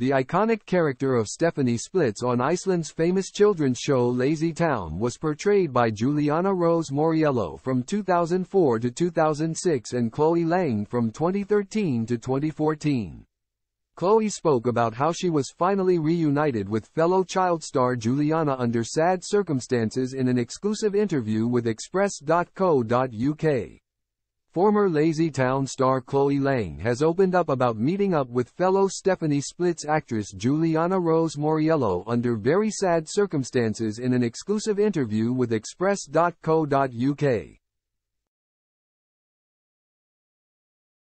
The iconic character of Stephanie Splits on Iceland's famous children's show Lazy Town was portrayed by Julianna Rose Mauriello from 2004 to 2006 and Chloe Lang from 2013 to 2014. Chloe spoke about how she was finally reunited with fellow child star Julianna under sad circumstances in an exclusive interview with Express.co.uk. Former Lazy Town star Chloe Lang has opened up about meeting up with fellow Stephanie Splits actress Julianna Rose Mauriello under very sad circumstances in an exclusive interview with Express.co.uk.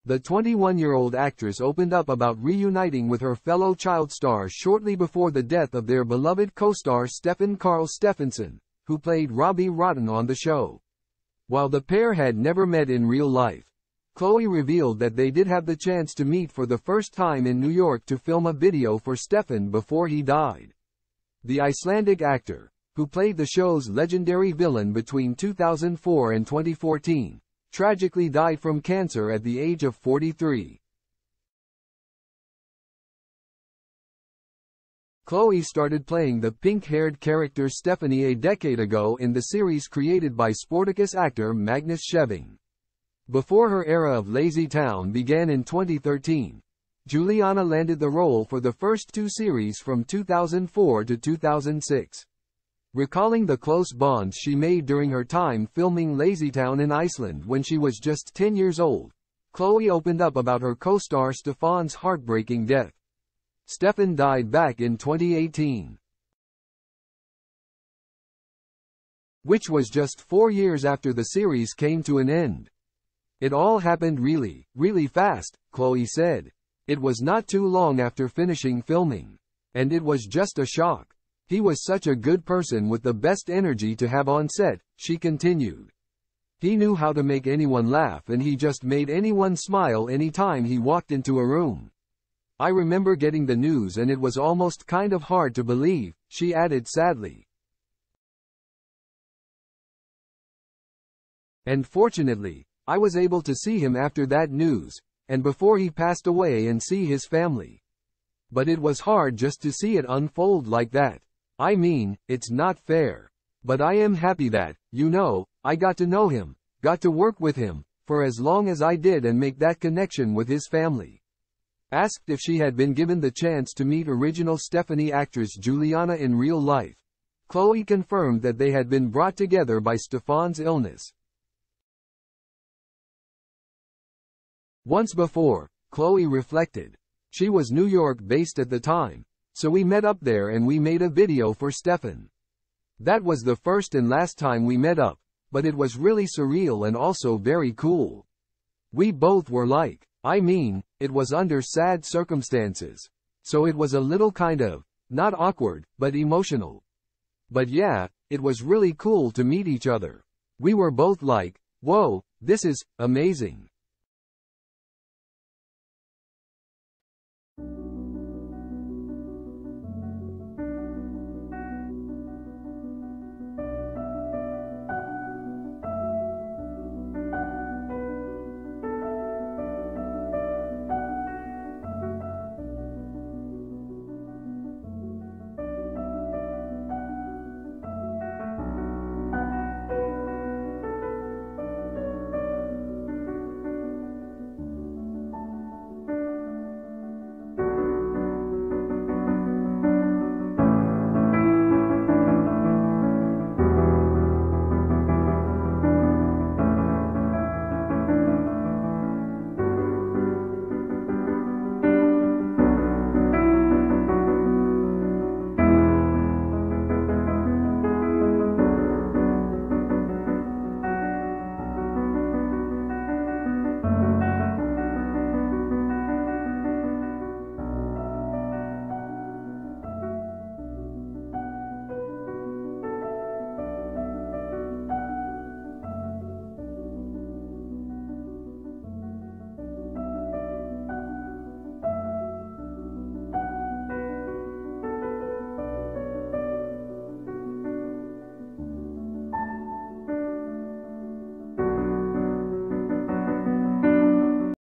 The 21-year-old actress opened up about reuniting with her fellow child stars shortly before the death of their beloved co-star Stefan Karl Stefansson, who played Robbie Rotten on the show. While the pair had never met in real life, Chloe revealed that they did have the chance to meet for the first time in New York to film a video for Stefan before he died. The Icelandic actor, who played the show's legendary villain between 2004 and 2014, tragically died from cancer at the age of 43. Chloe started playing the pink-haired character Stephanie a decade ago in the series created by Sportacus actor Magnus Scheving. Before her era of Lazy Town began in 2013, Julianna landed the role for the first two series from 2004 to 2006. Recalling the close bonds she made during her time filming Lazytown in Iceland when she was just 10 years old, Chloe opened up about her co-star Stefan's heartbreaking death. Stefan died back in 2018. Which was just four years after the series came to an end. It all happened really, really fast, Chloe said. It was not too long after finishing filming. And it was just a shock. He was such a good person with the best energy to have on set, she continued. He knew how to make anyone laugh and he just made anyone smile anytime he walked into a room. I remember getting the news and it was almost kind of hard to believe, she added sadly. And fortunately, I was able to see him after that news, and before he passed away and see his family. But it was hard just to see it unfold like that. I mean, it's not fair. But I am happy that, you know, I got to know him, got to work with him, for as long as I did and make that connection with his family. Asked if she had been given the chance to meet original Stephanie actress Julianna in real life, Chloe confirmed that they had been brought together by Stefan's illness. Once before, Chloe reflected. She was New York based at the time, so we met up there and we made a video for Stefan. That was the first and last time we met up, but it was really surreal and also very cool. We both were like, I mean, it was under sad circumstances. So it was a little kind of, not awkward, but emotional. But yeah, it was really cool to meet each other. We were both like, whoa, this is amazing.